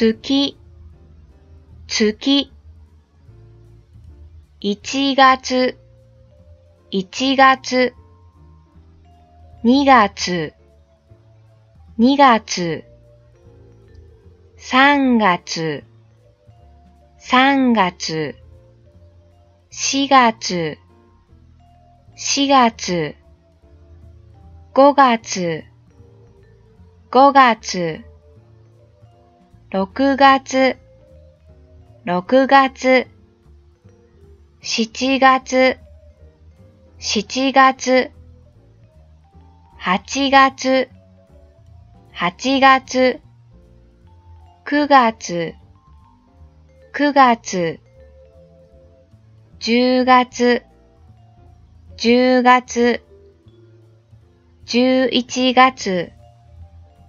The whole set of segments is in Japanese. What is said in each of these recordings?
月、月。1月、1月。2月、2月。3月、3月。4月、4月。5月、5月。6月、6月。7月、7月。8月、8月。9月、9月。10月、10月。11月、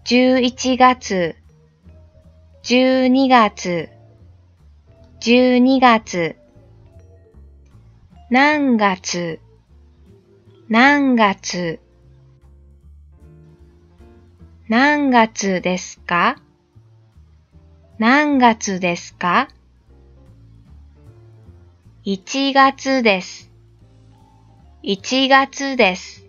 11月。12月、12月。何月、何月。何月ですか？何月ですか ?1 月です。1月です。